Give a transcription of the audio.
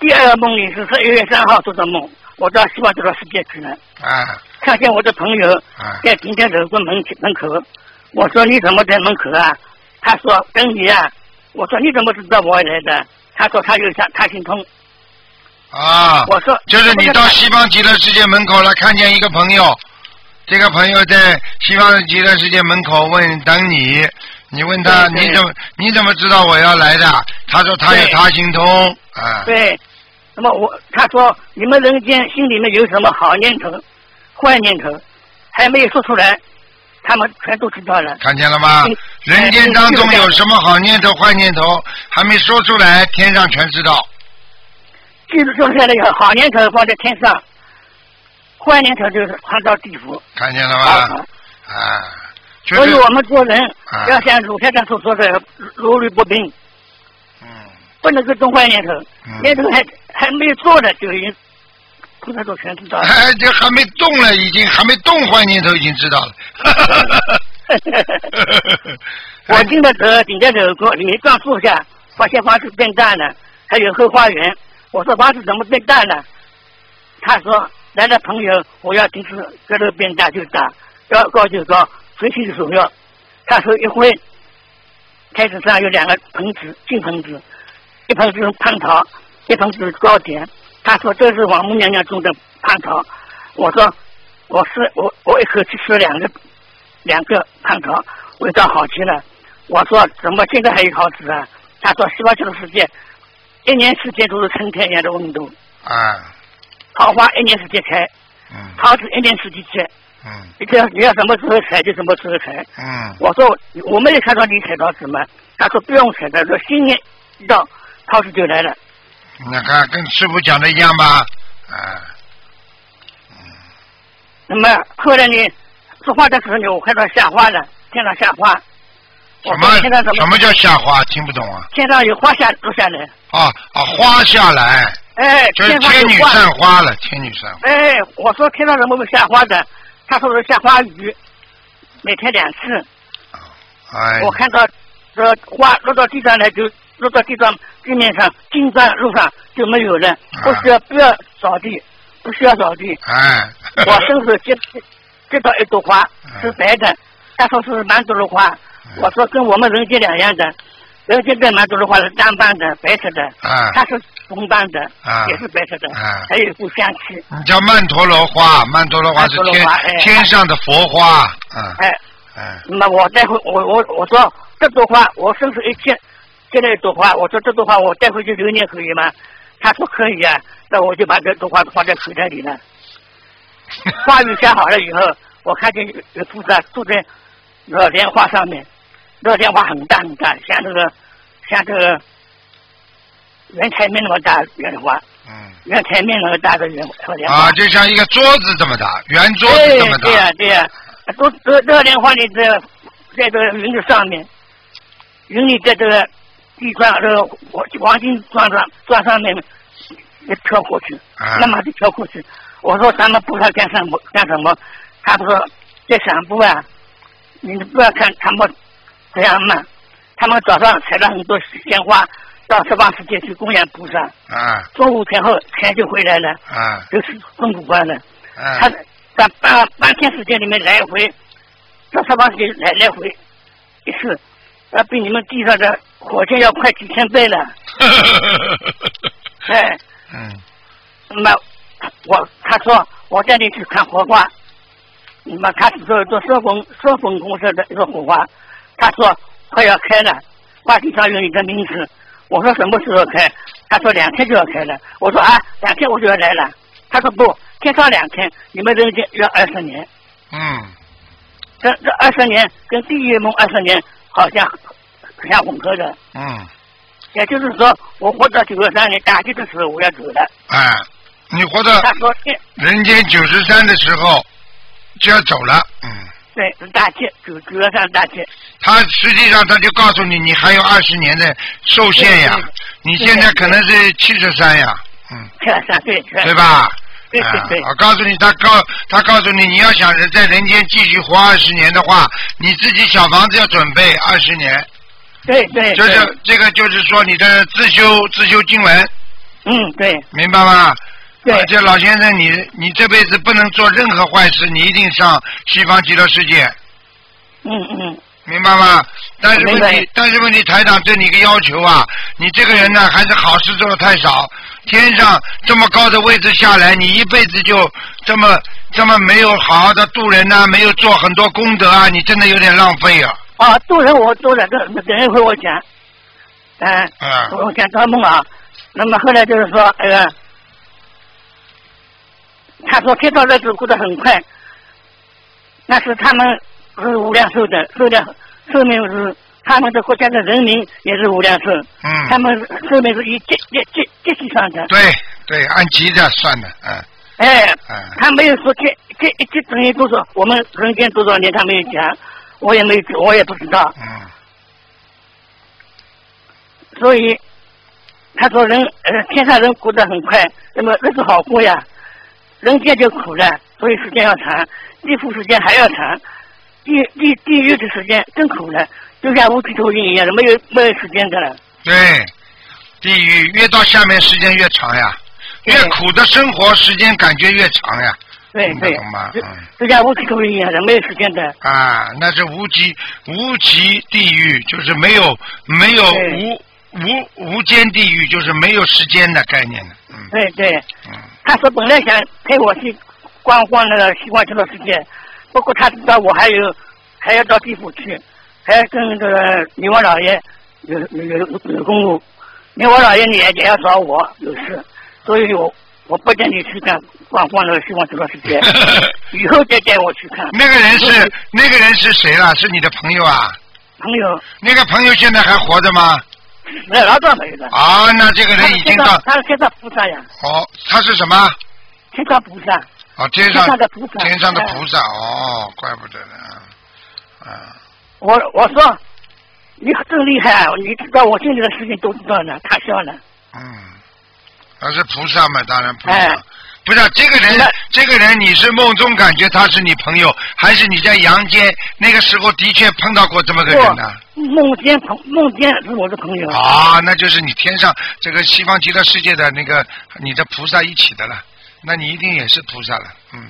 第二个梦里是十一月三号做的梦，我到西方这个世界去了，啊看见我的朋友啊在今天楼过门门口，我说你怎么在门口啊？他说等你啊。我说你怎么知道我来的？他说他有他他心通。啊！我说就是你到西方极乐世界门口了，看见一个朋友，这个朋友在西方极乐世界门口问等你，你问他你怎么你怎么知道我要来的？他说他有他心通啊。对，那么我他说你们人间心里面有什么好念头、坏念头，还没有说出来，他们全都知道了。看见了吗嗯？人间当中有什么好念头、坏念头，还没说出来，天上全知道。记住说出来了好念头放在天上，坏念头就是放到地府。看见了啊吗？啊，就是所以我们做人啊要像鲁先生所说的如履薄冰，嗯不能够动坏念头，嗯，念头还还没有做呢就已经菩萨都全知道了。哎，这还没动了，已经还没动，坏念头已经知道了。我进的时候顶在楼过，里撞树下，发现房子变大了，还有后花园。我说房子怎么变大了？他说来了朋友，我要停止这楼变大就大，要高就高，随心所欲。他说一会开始上有两个盆子，金盆子，一盆是蟠桃，一盆是糕点。他说这是王母娘娘种的蟠桃。我说我是我我一口气吃了两个两个蟠桃，味道好极了。我说怎么现在还有桃子啊？他说西方这个世界一年四季都是春天一样的温度，啊，桃花一年四季开，嗯桃子一年四季结。嗯你要你要什么时候采就什么时候采。嗯，我说我没有看到你采到什么，他说不用采的，说新年一到桃子就来了。那看跟师傅讲的一样吧？啊，那么后来呢，说话的时候呢，我看到下花了，天上下花。我什么什么叫下花？听不懂啊？天上有花下落下来？啊啊，花下来，哎，就是天女。散花了，天女散花。哎，我说天上怎么会下花的？他说是下花雨，每天两次。哎，我看到这花落到地上来就落到地上地面上，金砖路上就没有了，不需要不要扫地，不需要扫地。哎，我伸手接接到一朵花嗯是白的，他说是满朵的花，我说跟我们人间两样的，人间的满朵的花是单瓣的白色的，啊，它是红瓣的啊，也是白色的啊，还有一股香气。你叫曼陀罗花，曼陀罗花是天天上的佛花，嗯哎，嗯那么我带回我我我说这朵花，我伸手一接，接了一朵花，我说这朵花我带回去留念可以吗？他说可以啊，那我就把这朵花放在口袋里了。花语下好了以后，我看见有有菩萨坐在那莲花上面，那莲花很大很大，像那个像这个圆台面那么大圆花，嗯，圆台面那么大的圆莲花。啊，就像一个桌子这么大，圆桌子这么大。对呀、大，对呀、都都这个莲花里这在这个云的上面，云里在这个地砖这个黄黄金砖上砖上面也飘过去，啊。那么就飘过去。我说咱们菩萨干什么干什么？他不说在散步啊，你不要看他们这样慢，他们早上采了很多鲜花到十八世纪去供养菩萨，啊中午前后钱就回来了，啊就是封古关了。啊他在半半天时间里面来回，到十八世纪来来回一次，那比你们地上的火箭要快几千倍了。哎，嗯那么我他说我带你去看火花，那么他是做做社工社工公社的一个火花，他说快要开了，花地上有你的名字。我说什么时候开？他说两天就要开了。我说啊，两天我就要来了。他说不，天上两天，你们人间要二十年。嗯这这二十年跟地狱梦二十年好像很像混合的。嗯，也就是说，我活到九十三年大吉的时候，我要走了。哎，你活到他说人间九十三的时候就要走了，嗯。对大吉，九九十三大吉。他实际上他就告诉你，你还有二十年的寿限呀你现在可能是七十三呀，嗯，七十三对对？吧？对对对啊我告诉你，他告他告诉你，你要想人在人间继续活二十年的话，你自己小房子要准备二十年，对对，就是这个就是说你的自修自修经文，嗯，对明白吗？对而且老先生，你你这辈子不能做任何坏事，你一定上西方极乐世界，嗯嗯明白吗？但是问题，但是问题，台长对你一个要求啊，你这个人呢，还是好事做的太少。天上这么高的位置下来，你一辈子就这么这么没有好好的度人呐、没有做很多功德啊，你真的有点浪费啊。啊，度人我做了，等等一会儿我讲。嗯、啊，我讲做梦啊。那么后来就是说，哎呀，他说天道日子过得很快，那是他们是无量寿的，寿量寿命是他们的国家的人民也是无量寿，他嗯，们寿命是以阶阶阶阶级算的，对对，按级的算的，嗯哎，嗯，他没有说这这一这等于多少，我们人间多少年他没有讲，我也没我也不知道，嗯所以他说人呃天上人过得很快，那么日子好过呀，人间就苦了，所以时间要长，地府时间还要长，地地地狱的时间更苦了，就像无期徒刑一样的，没有没有时间的了。对，地狱越到下面时间越长呀，越苦的生活时间感觉越长呀。对对就嗯就像无期徒刑一样的，没有时间的。啊，那是无极无极地狱，就是没有没有无无无间地狱，就是没有时间的概念的。嗯对对，嗯他说本来想陪我去逛逛那个西方极乐世界，不过他知道我还有还要到地府去，还要跟这个女王老爷有有有有公务，女王老爷也也要找我有事，所以我我不带你去看逛逛那个西方极乐世界，以后再带我去看。那个人是那个人是谁了？是你的朋友啊？朋友，那个朋友现在还活着吗？啊，那这个人已经到，他是天上菩萨呀，哦，他是什么？天上菩萨，哦，天天上上的菩萨。天上的哎菩萨哦，怪不得呢。啊，我我说你真厉害啊！你知道我心里的事情都知道呢。他笑了，嗯，他是菩萨嘛，当然菩萨。哎不是这个人，这个人你是梦中感觉他是你朋友，还是你在阳间那个时候的确碰到过这么个人呢？梦见朋梦见是我的朋友。啊，那就是你天上这个西方极乐世界的那个你的菩萨一起的了，那你一定也是菩萨了，嗯。